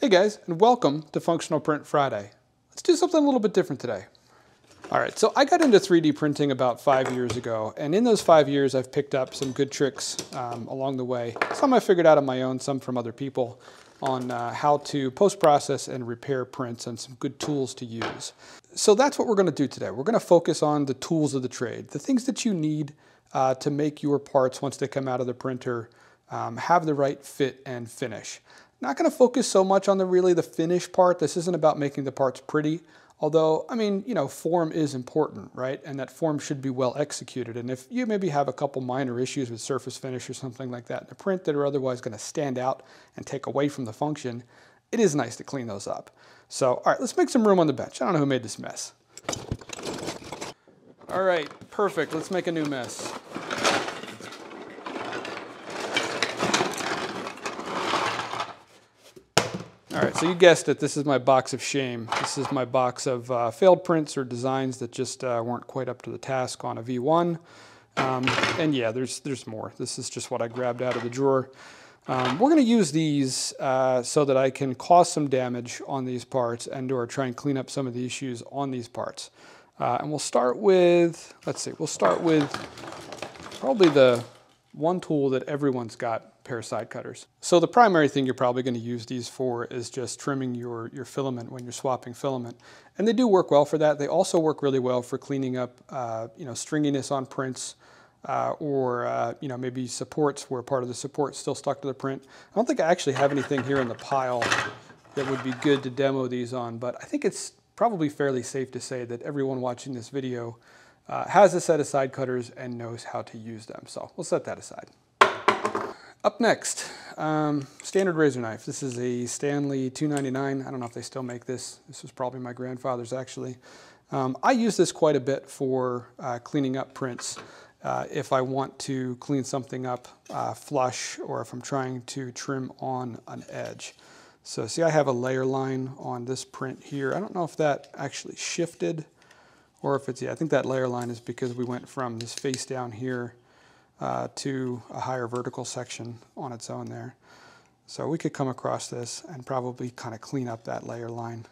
Hey guys, and welcome to Functional Print Friday. Let's do something a little bit different today. All right, so I got into 3D printing about five years ago, and in those five years I've picked up some good tricks um, along the way. Some I figured out on my own, some from other people, on uh, how to post-process and repair prints and some good tools to use. So that's what we're gonna do today. We're gonna focus on the tools of the trade, the things that you need uh, to make your parts once they come out of the printer um, have the right fit and finish. Not going to focus so much on the really the finish part. This isn't about making the parts pretty, although, I mean, you know, form is important, right? And that form should be well executed. And if you maybe have a couple minor issues with surface finish or something like that in a print that are otherwise going to stand out and take away from the function, it is nice to clean those up. So, all right, let's make some room on the bench. I don't know who made this mess. All right, perfect. Let's make a new mess. All right, so you guessed it, this is my box of shame. This is my box of uh, failed prints or designs that just uh, weren't quite up to the task on a V1. Um, and yeah, there's, there's more. This is just what I grabbed out of the drawer. Um, we're gonna use these uh, so that I can cause some damage on these parts and or try and clean up some of the issues on these parts. Uh, and we'll start with, let's see, we'll start with probably the one tool that everyone's got pair of side cutters. So the primary thing you're probably going to use these for is just trimming your, your filament when you're swapping filament. And they do work well for that. They also work really well for cleaning up uh, you know, stringiness on prints uh, or uh, you know, maybe supports where part of the support still stuck to the print. I don't think I actually have anything here in the pile that would be good to demo these on, but I think it's probably fairly safe to say that everyone watching this video uh, has a set of side cutters and knows how to use them. So we'll set that aside. Up next, um, standard razor knife. This is a Stanley 299. I don't know if they still make this. This was probably my grandfather's actually. Um, I use this quite a bit for uh, cleaning up prints. Uh, if I want to clean something up uh, flush or if I'm trying to trim on an edge. So see I have a layer line on this print here. I don't know if that actually shifted or if it's, yeah, I think that layer line is because we went from this face down here uh, to a higher vertical section on its own there. So we could come across this and probably kind of clean up that layer line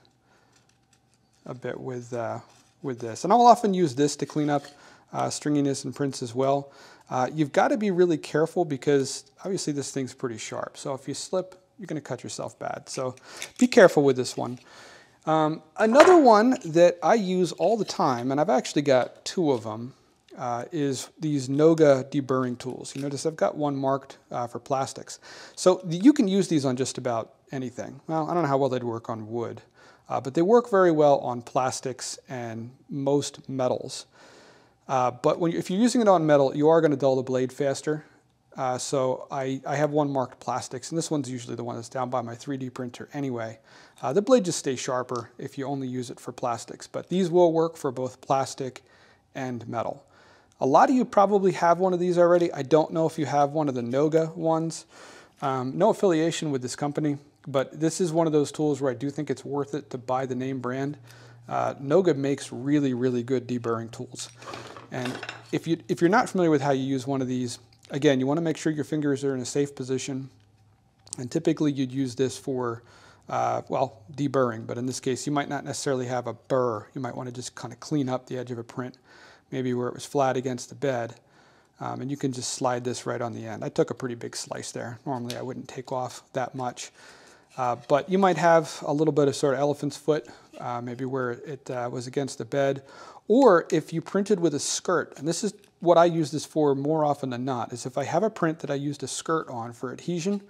a bit with, uh, with this. And I'll often use this to clean up uh, stringiness and prints as well. Uh, you've got to be really careful because obviously this thing's pretty sharp. So if you slip, you're going to cut yourself bad. So be careful with this one. Um, another one that I use all the time, and I've actually got two of them, uh, is these Noga deburring tools. You notice I've got one marked uh, for plastics. So you can use these on just about anything. Well, I don't know how well they'd work on wood, uh, but they work very well on plastics and most metals. Uh, but when, if you're using it on metal, you are going to dull the blade faster. Uh, so I, I, have one marked plastics, and this one's usually the one that's down by my 3D printer anyway. Uh, the blade just stays sharper if you only use it for plastics, but these will work for both plastic and metal. A lot of you probably have one of these already. I don't know if you have one of the Noga ones. Um, no affiliation with this company, but this is one of those tools where I do think it's worth it to buy the name brand. Uh, Noga makes really, really good deburring tools. And if, you, if you're not familiar with how you use one of these, again, you want to make sure your fingers are in a safe position. And typically you'd use this for, uh, well, deburring, but in this case, you might not necessarily have a burr. You might want to just kind of clean up the edge of a print maybe where it was flat against the bed. Um, and you can just slide this right on the end. I took a pretty big slice there. Normally I wouldn't take off that much. Uh, but you might have a little bit of sort of elephant's foot, uh, maybe where it uh, was against the bed. Or if you printed with a skirt, and this is what I use this for more often than not, is if I have a print that I used a skirt on for adhesion,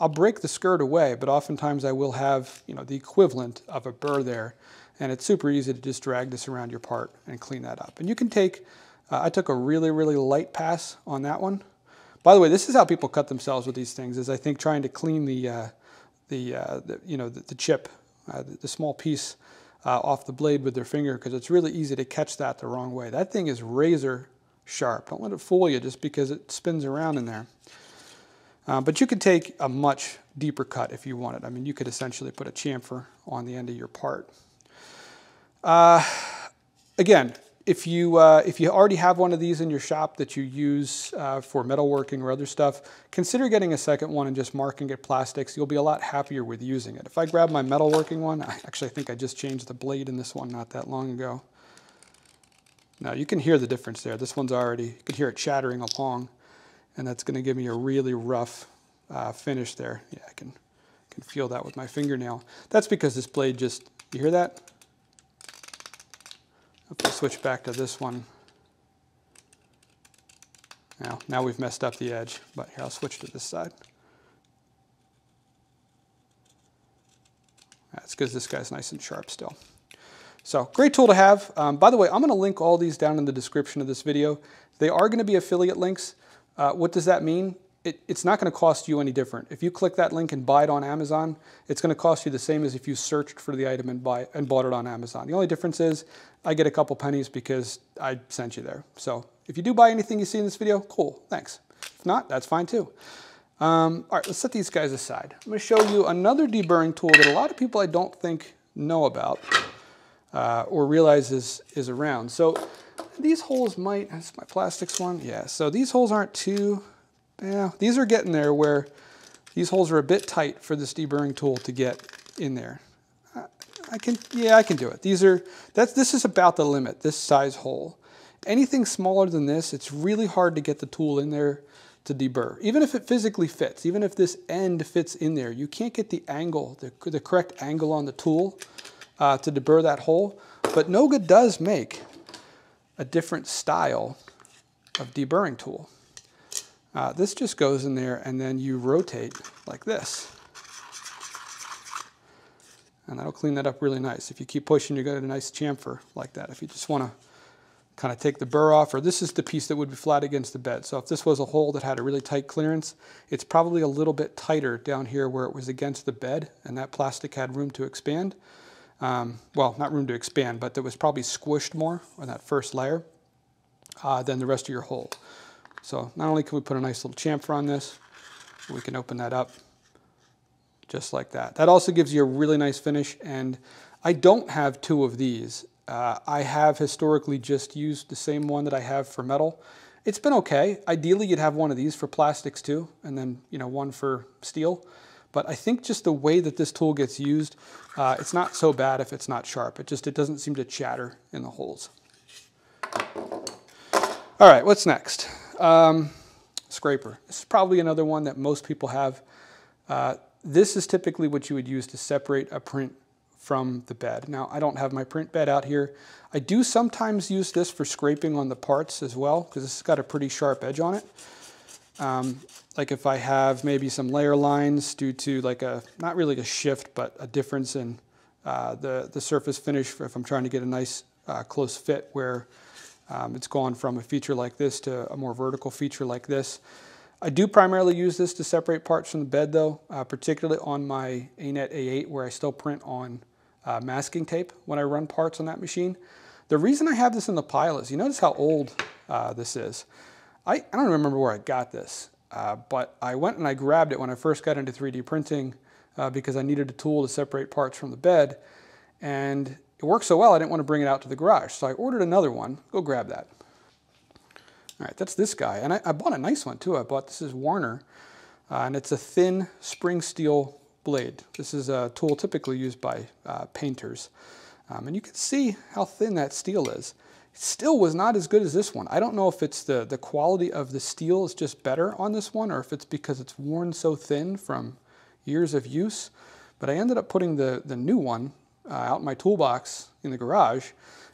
I'll break the skirt away, but oftentimes I will have you know, the equivalent of a burr there and it's super easy to just drag this around your part and clean that up. And you can take, uh, I took a really, really light pass on that one. By the way, this is how people cut themselves with these things, is I think trying to clean the, uh, the, uh, the, you know, the, the chip, uh, the, the, small piece uh, off the blade with their finger, because it's really easy to catch that the wrong way. That thing is razor sharp. Don't let it fool you just because it spins around in there. Uh, but you could take a much deeper cut if you wanted. I mean, you could essentially put a chamfer on the end of your part. Uh, again, if you, uh, if you already have one of these in your shop that you use uh, for metalworking or other stuff, consider getting a second one and just marking it plastics. You'll be a lot happier with using it. If I grab my metalworking one, I actually think I just changed the blade in this one not that long ago. Now you can hear the difference there. This one's already, you can hear it chattering along, and that's gonna give me a really rough uh, finish there. Yeah, I can, can feel that with my fingernail. That's because this blade just, you hear that? If I switch back to this one, now, now we've messed up the edge, but here, I'll switch to this side. That's because this guy's nice and sharp still. So great tool to have. Um, by the way, I'm going to link all these down in the description of this video. They are going to be affiliate links. Uh, what does that mean? It, it's not going to cost you any different. If you click that link and buy it on Amazon, it's going to cost you the same as if you searched for the item and, buy, and bought it on Amazon. The only difference is I get a couple pennies because I sent you there. So if you do buy anything you see in this video, cool, thanks. If not, that's fine too. Um, all right, let's set these guys aside. I'm going to show you another deburring tool that a lot of people I don't think know about uh, or realize is, is around. So these holes might, that's my plastics one, yeah. So these holes aren't too yeah, these are getting there where these holes are a bit tight for this deburring tool to get in there. I can, yeah, I can do it. These are, that's, this is about the limit, this size hole. Anything smaller than this, it's really hard to get the tool in there to deburr. Even if it physically fits, even if this end fits in there, you can't get the angle, the, the correct angle on the tool uh, to deburr that hole. But Noga does make a different style of deburring tool. Uh, this just goes in there and then you rotate like this. And that'll clean that up really nice. If you keep pushing, you're going get a nice chamfer like that. If you just want to kind of take the burr off, or this is the piece that would be flat against the bed. So if this was a hole that had a really tight clearance, it's probably a little bit tighter down here where it was against the bed and that plastic had room to expand. Um, well, not room to expand, but that was probably squished more on that first layer uh, than the rest of your hole. So not only can we put a nice little chamfer on this, we can open that up just like that. That also gives you a really nice finish and I don't have two of these. Uh, I have historically just used the same one that I have for metal. It's been okay. Ideally, you'd have one of these for plastics too, and then you know one for steel. But I think just the way that this tool gets used, uh, it's not so bad if it's not sharp. It just it doesn't seem to chatter in the holes. All right, what's next? Um, scraper. This is probably another one that most people have. Uh, this is typically what you would use to separate a print from the bed. Now, I don't have my print bed out here. I do sometimes use this for scraping on the parts as well, because has got a pretty sharp edge on it. Um, like if I have maybe some layer lines due to like a, not really a shift, but a difference in uh, the, the surface finish if I'm trying to get a nice uh, close fit where um, it's gone from a feature like this to a more vertical feature like this. I do primarily use this to separate parts from the bed though, uh, particularly on my ANET A8 where I still print on uh, masking tape when I run parts on that machine. The reason I have this in the pile is, you notice how old uh, this is. I, I, don't remember where I got this, uh, but I went and I grabbed it when I first got into 3D printing uh, because I needed a tool to separate parts from the bed. And it worked so well, I didn't want to bring it out to the garage. So I ordered another one. Go grab that. All right, that's this guy. And I, I bought a nice one too. I bought, this is Warner. Uh, and it's a thin spring steel blade. This is a tool typically used by uh, painters. Um, and you can see how thin that steel is. It still was not as good as this one. I don't know if it's the, the quality of the steel is just better on this one or if it's because it's worn so thin from years of use. But I ended up putting the, the new one uh, out in my toolbox in the garage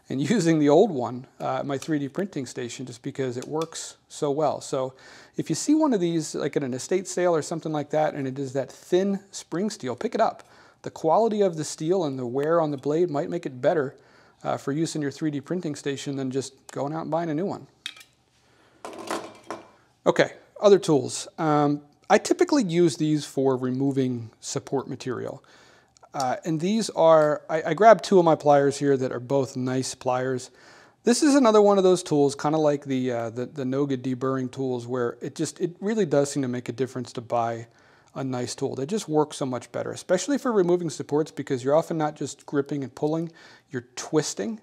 and using the old one uh, at my 3D printing station just because it works so well. So if you see one of these like at an estate sale or something like that and it is that thin spring steel, pick it up. The quality of the steel and the wear on the blade might make it better uh, for use in your 3D printing station than just going out and buying a new one. Okay, other tools. Um, I typically use these for removing support material. Uh, and these are, I, I, grabbed two of my pliers here that are both nice pliers. This is another one of those tools, kind of like the, uh, the, the Noga deburring tools, where it just, it really does seem to make a difference to buy a nice tool. They just work so much better, especially for removing supports because you're often not just gripping and pulling, you're twisting.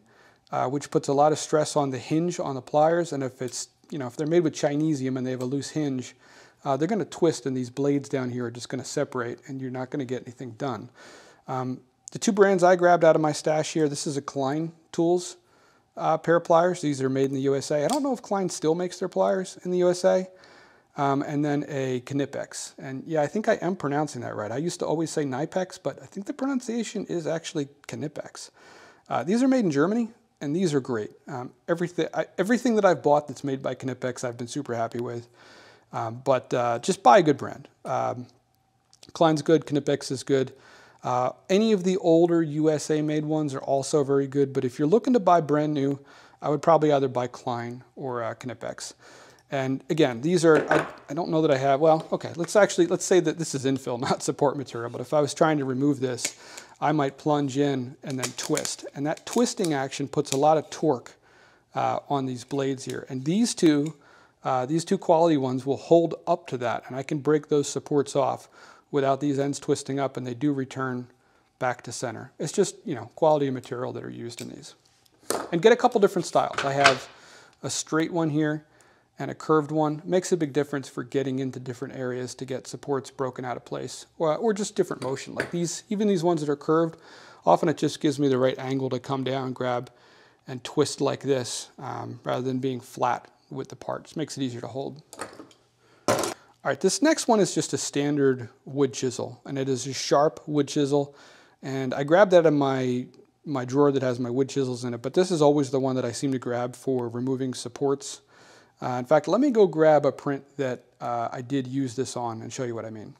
uh, which puts a lot of stress on the hinge on the pliers. And if it's, you know, if they're made with Chinesium and they have a loose hinge, uh, they're going to twist and these blades down here are just going to separate and you're not going to get anything done. Um, the two brands I grabbed out of my stash here, this is a Klein Tools uh, pair of pliers. These are made in the USA. I don't know if Klein still makes their pliers in the USA. Um, and then a Knipex. And yeah, I think I am pronouncing that right. I used to always say Knipex, but I think the pronunciation is actually Knipex. Uh, these are made in Germany, and these are great. Um, everything, I, everything that I've bought that's made by Knipex, I've been super happy with. Um, but uh, just buy a good brand. Um, Klein's good, Knipex is good. Uh, any of the older USA made ones are also very good, but if you're looking to buy brand new, I would probably either buy Klein or uh, Knipex. And again, these are, I, I, don't know that I have, well, okay, let's actually, let's say that this is infill, not support material, but if I was trying to remove this, I might plunge in and then twist. And that twisting action puts a lot of torque uh, on these blades here. And these two, uh, these two quality ones will hold up to that, and I can break those supports off without these ends twisting up, and they do return back to center. It's just, you know, quality of material that are used in these. And get a couple different styles. I have a straight one here, and a curved one makes a big difference for getting into different areas to get supports broken out of place or, or just different motion. Like these, even these ones that are curved, often it just gives me the right angle to come down, grab, and twist like this um, rather than being flat with the part. Just makes it easier to hold. All right, this next one is just a standard wood chisel, and it is a sharp wood chisel. And I grabbed that in my, my drawer that has my wood chisels in it, but this is always the one that I seem to grab for removing supports uh, in fact, let me go grab a print that uh, I did use this on and show you what I mean.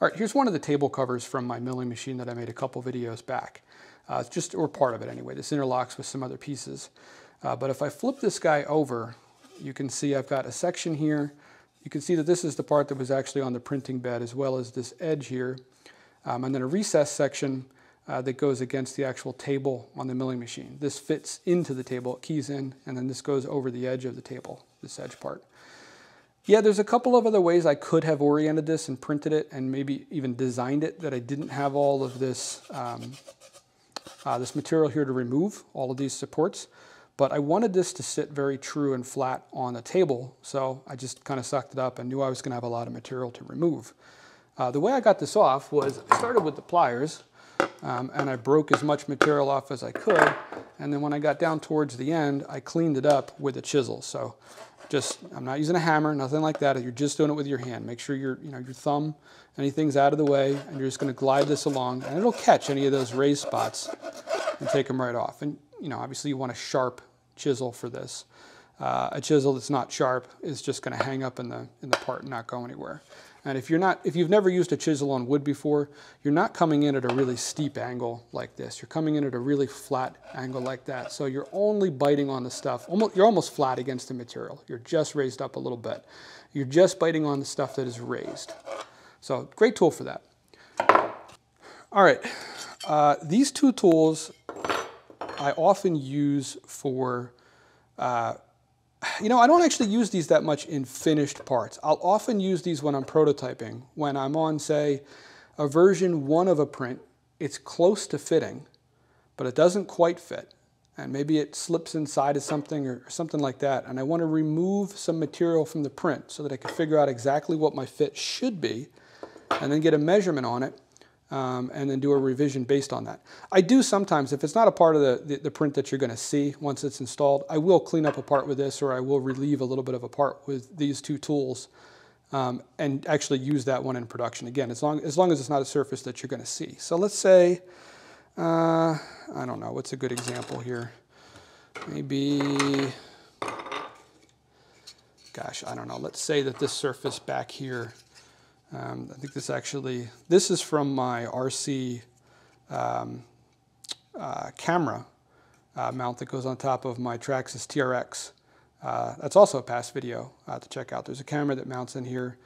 All right, here's one of the table covers from my milling machine that I made a couple videos back. Uh, just, or part of it anyway. This interlocks with some other pieces. Uh, but if I flip this guy over, you can see I've got a section here. You can see that this is the part that was actually on the printing bed as well as this edge here. Um, and then a recess section uh, that goes against the actual table on the milling machine. This fits into the table, it keys in, and then this goes over the edge of the table, this edge part. Yeah, there's a couple of other ways I could have oriented this and printed it and maybe even designed it that I didn't have all of this, um, uh, this material here to remove, all of these supports. But I wanted this to sit very true and flat on the table, so I just kind of sucked it up and knew I was going to have a lot of material to remove. Uh, the way I got this off was I started with the pliers, um, and I broke as much material off as I could. And then when I got down towards the end, I cleaned it up with a chisel. So just, I'm not using a hammer, nothing like that. You're just doing it with your hand. Make sure your, you know, your thumb, anything's out of the way, and you're just gonna glide this along, and it'll catch any of those raised spots and take them right off. And, you know, obviously you want a sharp chisel for this. Uh, a chisel that's not sharp is just gonna hang up in the, in the part and not go anywhere. And if you're not, if you've never used a chisel on wood before, you're not coming in at a really steep angle like this. You're coming in at a really flat angle like that. So you're only biting on the stuff, almost, you're almost flat against the material. You're just raised up a little bit. You're just biting on the stuff that is raised. So great tool for that. All right, uh, these two tools I often use for uh, you know, I don't actually use these that much in finished parts. I'll often use these when I'm prototyping. When I'm on, say, a version one of a print, it's close to fitting, but it doesn't quite fit. And maybe it slips inside of something or something like that. And I want to remove some material from the print so that I can figure out exactly what my fit should be and then get a measurement on it um, and then do a revision based on that. I do sometimes, if it's not a part of the, the, the print that you're going to see once it's installed, I will clean up a part with this or I will relieve a little bit of a part with these two tools um, and actually use that one in production. Again, as long, as long as it's not a surface that you're going to see. So let's say, uh, I don't know, what's a good example here? Maybe, gosh, I don't know. Let's say that this surface back here um, I think this actually, this is from my RC um, uh, camera uh, mount that goes on top of my Traxxas TRX. Uh, that's also a past video uh, to check out. There's a camera that mounts in here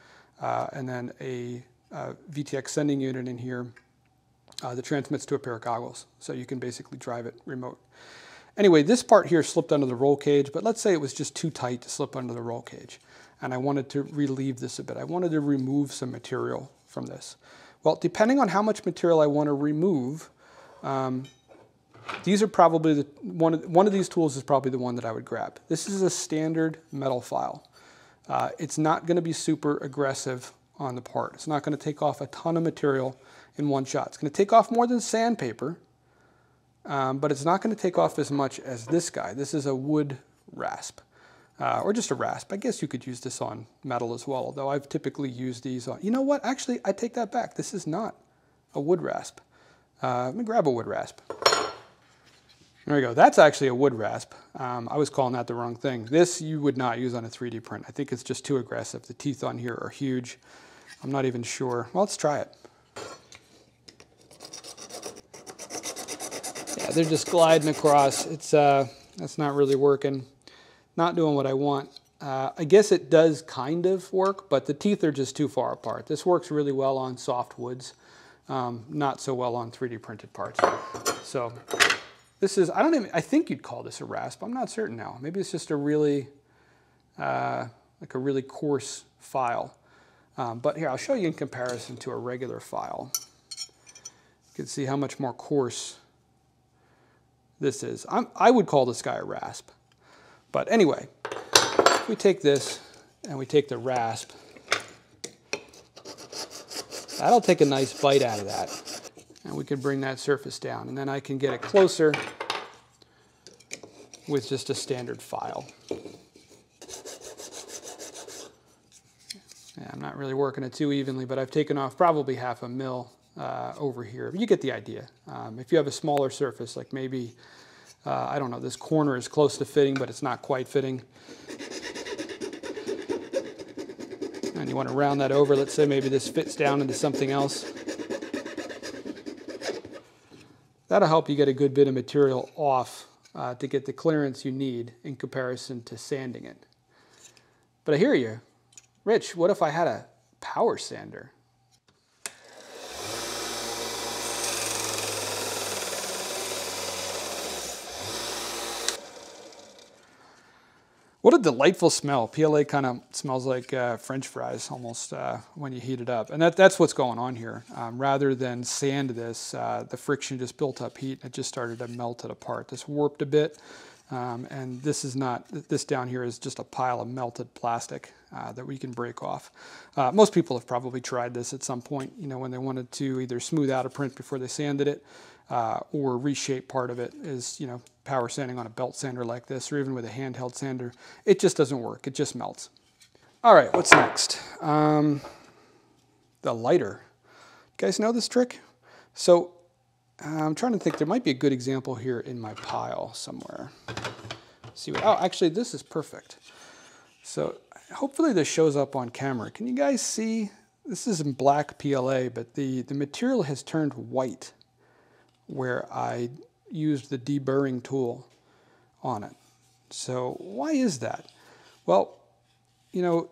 uh, and then a uh, VTX sending unit in here that transmits to a pair of goggles. So you can basically drive it remote. Anyway, this part here slipped under the roll cage, but let's say it was just too tight to slip under the roll cage and I wanted to relieve this a bit. I wanted to remove some material from this. Well, depending on how much material I want to remove, um, these are probably the one of, one of these tools is probably the one that I would grab. This is a standard metal file. Uh, it's not going to be super aggressive on the part. It's not going to take off a ton of material in one shot. It's going to take off more than sandpaper, um, but it's not going to take off as much as this guy. This is a wood rasp, uh, or just a rasp. I guess you could use this on metal as well, although I've typically used these on, you know what, actually I take that back. This is not a wood rasp. Uh, let me grab a wood rasp. There we go. That's actually a wood rasp. Um, I was calling that the wrong thing. This you would not use on a 3D print. I think it's just too aggressive. The teeth on here are huge. I'm not even sure. Well, let's try it. Yeah, they're just gliding across. It's uh, That's not really working. Not doing what I want. Uh, I guess it does kind of work, but the teeth are just too far apart. This works really well on soft woods, um, not so well on 3D printed parts. So this is, I don't even, I think you'd call this a rasp. I'm not certain now. Maybe it's just a really, uh, like a really coarse file. Um, but here, I'll show you in comparison to a regular file. You can see how much more coarse this is. I'm, I would call this guy a rasp. But anyway, we take this and we take the rasp, that'll take a nice bite out of that and we can bring that surface down. And then I can get it closer with just a standard file. Yeah, I'm not really working it too evenly, but I've taken off probably half a mil uh, over here. You get the idea. Um, if you have a smaller surface, like maybe, uh, I don't know, this corner is close to fitting, but it's not quite fitting. And you want to round that over. Let's say maybe this fits down into something else. That'll help you get a good bit of material off uh, to get the clearance you need in comparison to sanding it. But I hear you. Rich, what if I had a power sander? What a delightful smell. PLA kind of smells like uh, French fries almost uh, when you heat it up. And that, that's what's going on here. Um, rather than sand this, uh, the friction just built up heat and it just started to melt it apart. This warped a bit. Um, and this is not, this down here is just a pile of melted plastic uh, that we can break off. Uh, most people have probably tried this at some point, you know, when they wanted to either smooth out a print before they sanded it uh, or reshape part of it is, you know, power sanding on a belt sander like this or even with a handheld sander. It just doesn't work. It just melts. All right, what's next? Um, the lighter. You guys know this trick? So I'm trying to think, there might be a good example here in my pile somewhere. Let's see what, oh, actually this is perfect. So hopefully this shows up on camera. Can you guys see? This is in black PLA, but the, the material has turned white where I used the deburring tool on it. So why is that? Well, you know,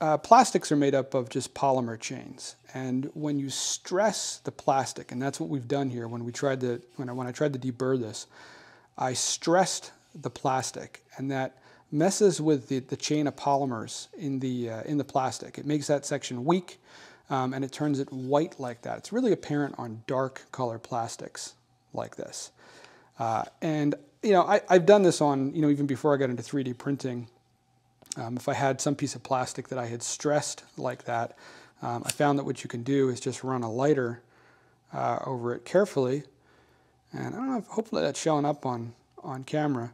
uh, plastics are made up of just polymer chains. And when you stress the plastic, and that's what we've done here when we tried to, when I, when I tried to deburr this, I stressed the plastic and that messes with the, the chain of polymers in the, uh, in the plastic. It makes that section weak um, and it turns it white like that. It's really apparent on dark color plastics like this. Uh, and you know, I, have done this on, you know, even before I got into 3D printing. Um, if I had some piece of plastic that I had stressed like that, um, I found that what you can do is just run a lighter uh, over it carefully. And I don't know if hopefully that's showing up on, on camera.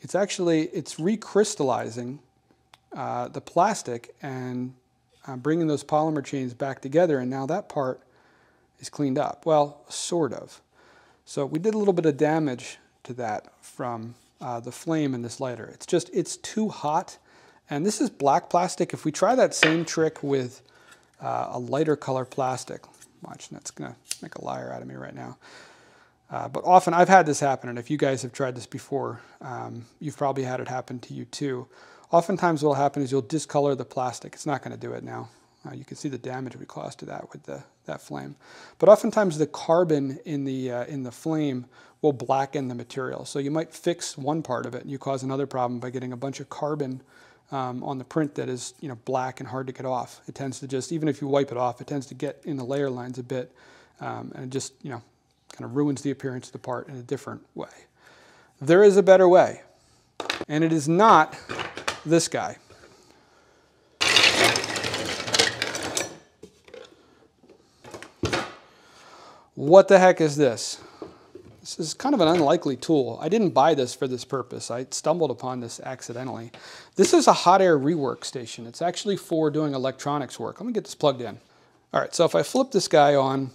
It's actually, it's recrystallizing uh, the plastic and uh, bringing those polymer chains back together. And now that part is cleaned up. Well, sort of. So we did a little bit of damage to that from uh, the flame in this lighter. It's just, it's too hot. And this is black plastic. If we try that same trick with uh, a lighter color plastic, watch, that's gonna make a liar out of me right now. Uh, but often I've had this happen, and if you guys have tried this before, um, you've probably had it happen to you too. Oftentimes what will happen is you'll discolor the plastic. It's not gonna do it now. Uh, you can see the damage we caused to that with the, that flame. But oftentimes the carbon in the, uh, in the flame will blacken the material. So you might fix one part of it and you cause another problem by getting a bunch of carbon um, on the print that is you know, black and hard to get off. It tends to just, even if you wipe it off, it tends to get in the layer lines a bit um, and just you know, kind of ruins the appearance of the part in a different way. There is a better way, and it is not this guy. What the heck is this? This is kind of an unlikely tool. I didn't buy this for this purpose. I stumbled upon this accidentally. This is a hot air rework station. It's actually for doing electronics work. Let me get this plugged in. All right, so if I flip this guy on,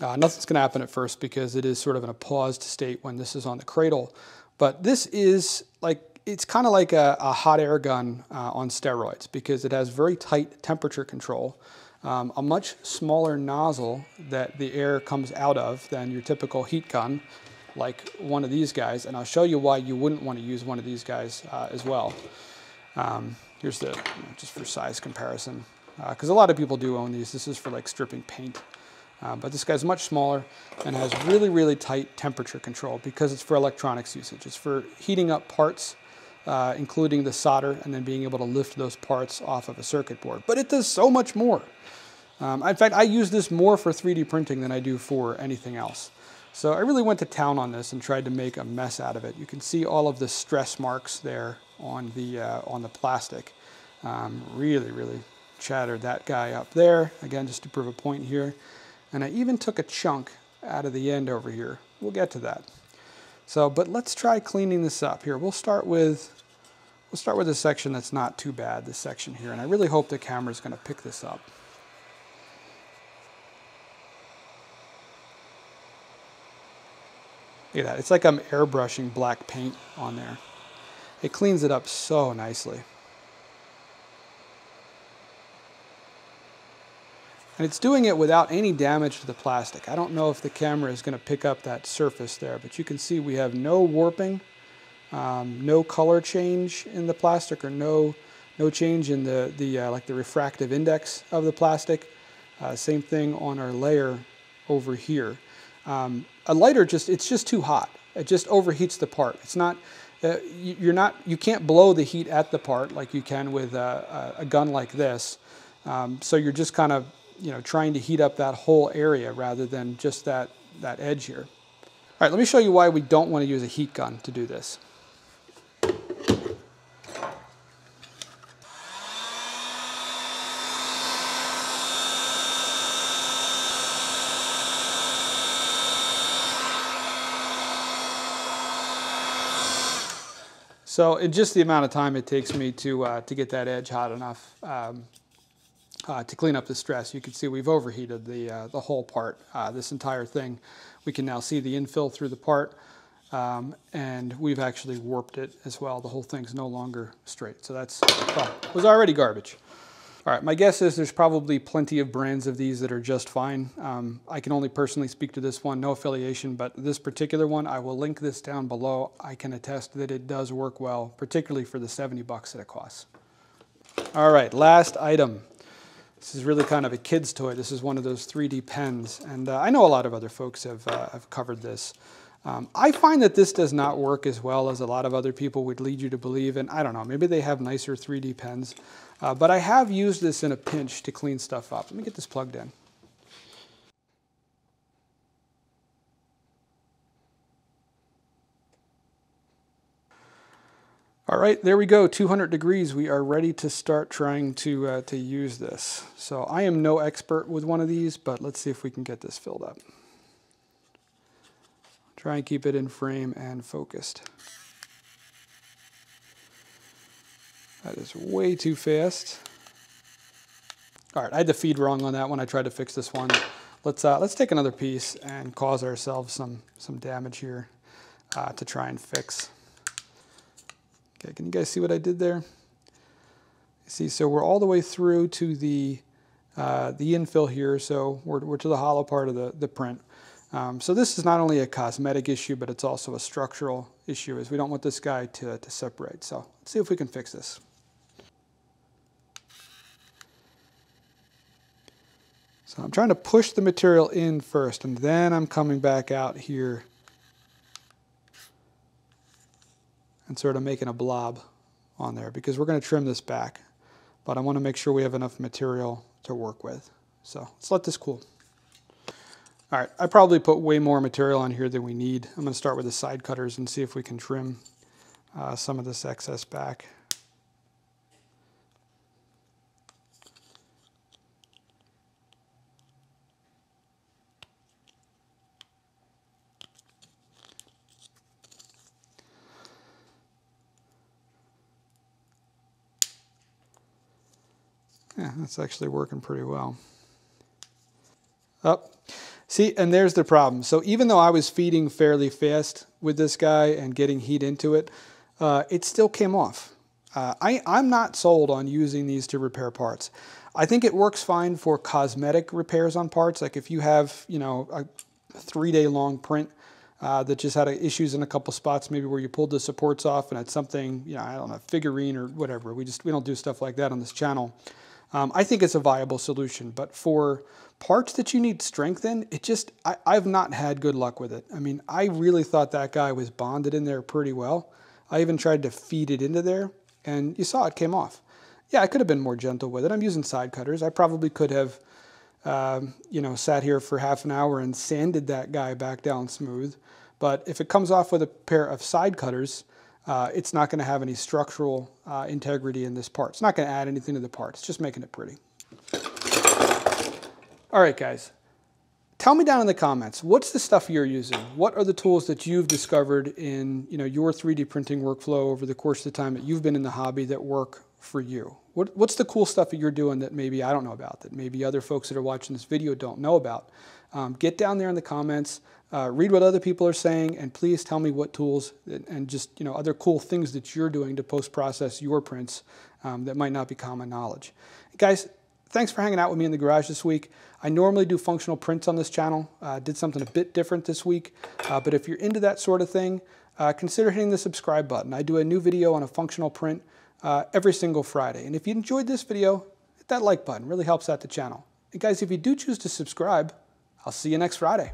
uh, nothing's gonna happen at first because it is sort of in a paused state when this is on the cradle. But this is like, it's kind of like a, a, hot air gun uh, on steroids because it has very tight temperature control um, a much smaller nozzle that the air comes out of than your typical heat gun, like one of these guys. And I'll show you why you wouldn't want to use one of these guys uh, as well. Um, here's the, just for size comparison, because uh, a lot of people do own these. This is for like stripping paint. Uh, but this guy's much smaller and has really, really tight temperature control because it's for electronics usage. It's for heating up parts, uh, including the solder, and then being able to lift those parts off of a circuit board. But it does so much more. Um, in fact, I use this more for 3D printing than I do for anything else. So I really went to town on this and tried to make a mess out of it. You can see all of the stress marks there on the, uh, on the plastic. Um, really, really chattered that guy up there. Again, just to prove a point here. And I even took a chunk out of the end over here. We'll get to that. So, but let's try cleaning this up here. We'll start with, we'll start with a section that's not too bad, this section here. And I really hope the camera is going to pick this up. Look at that. It's like I'm airbrushing black paint on there. It cleans it up so nicely. And it's doing it without any damage to the plastic. I don't know if the camera is going to pick up that surface there, but you can see we have no warping, um, no color change in the plastic, or no no change in the the uh, like the refractive index of the plastic. Uh, same thing on our layer over here. Um, a lighter just, it's just too hot. It just overheats the part. It's not, uh, you're not, you can't blow the heat at the part like you can with a, a gun like this. Um, so you're just kind of, you know, trying to heat up that whole area rather than just that, that edge here. All right, let me show you why we don't want to use a heat gun to do this. So in just the amount of time it takes me to, uh, to get that edge hot enough um, uh, to clean up the stress, you can see we've overheated the, uh, the whole part, uh, this entire thing. We can now see the infill through the part um, and we've actually warped it as well. The whole thing's no longer straight. So that's, well, was already garbage. All right, my guess is there's probably plenty of brands of these that are just fine. Um, I can only personally speak to this one, no affiliation, but this particular one, I will link this down below. I can attest that it does work well, particularly for the 70 bucks that it costs. All right, last item. This is really kind of a kid's toy. This is one of those 3D pens, and uh, I know a lot of other folks have, uh, have covered this. Um, I find that this does not work as well as a lot of other people would lead you to believe, and I don't know, maybe they have nicer 3D pens. Uh, but I have used this in a pinch to clean stuff up. Let me get this plugged in. All right, there we go, 200 degrees. We are ready to start trying to, uh, to use this. So I am no expert with one of these, but let's see if we can get this filled up. Try and keep it in frame and focused. That is way too fast. All right, I had the feed wrong on that one. I tried to fix this one. Let's, uh, let's take another piece and cause ourselves some, some damage here uh, to try and fix. Okay, can you guys see what I did there? See, so we're all the way through to the, uh, the infill here, so we're, we're to the hollow part of the, the print. Um, so this is not only a cosmetic issue, but it's also a structural issue, as we don't want this guy to, to separate. So let's see if we can fix this. So I'm trying to push the material in first, and then I'm coming back out here and sort of making a blob on there because we're going to trim this back. But I want to make sure we have enough material to work with. So let's let this cool. All right, I probably put way more material on here than we need. I'm gonna start with the side cutters and see if we can trim uh, some of this excess back. Yeah, that's actually working pretty well. Up. See, and there's the problem. So even though I was feeding fairly fast with this guy and getting heat into it, uh, it still came off. Uh, I, I'm not sold on using these to repair parts. I think it works fine for cosmetic repairs on parts. Like if you have, you know, a three day long print uh, that just had issues in a couple spots, maybe where you pulled the supports off and had something, you know, I don't know, figurine or whatever. We just, we don't do stuff like that on this channel. Um, I think it's a viable solution, but for parts that you need strength in, it just, I, I've not had good luck with it. I mean, I really thought that guy was bonded in there pretty well. I even tried to feed it into there and you saw it came off. Yeah, I could have been more gentle with it. I'm using side cutters. I probably could have, um, you know, sat here for half an hour and sanded that guy back down smooth. But if it comes off with a pair of side cutters, uh, it's not going to have any structural uh, integrity in this part. It's not going to add anything to the part. It's just making it pretty. All right, guys. Tell me down in the comments, what's the stuff you're using? What are the tools that you've discovered in you know, your 3D printing workflow over the course of the time that you've been in the hobby that work for you? What, what's the cool stuff that you're doing that maybe I don't know about, that maybe other folks that are watching this video don't know about? Um, get down there in the comments, uh, read what other people are saying, and please tell me what tools and just you know other cool things that you're doing to post-process your prints um, that might not be common knowledge. Guys, thanks for hanging out with me in the garage this week. I normally do functional prints on this channel. Uh, did something a bit different this week, uh, but if you're into that sort of thing, uh, consider hitting the subscribe button. I do a new video on a functional print uh, every single Friday. And if you enjoyed this video, hit that like button. Really helps out the channel. And guys, if you do choose to subscribe, I'll see you next Friday.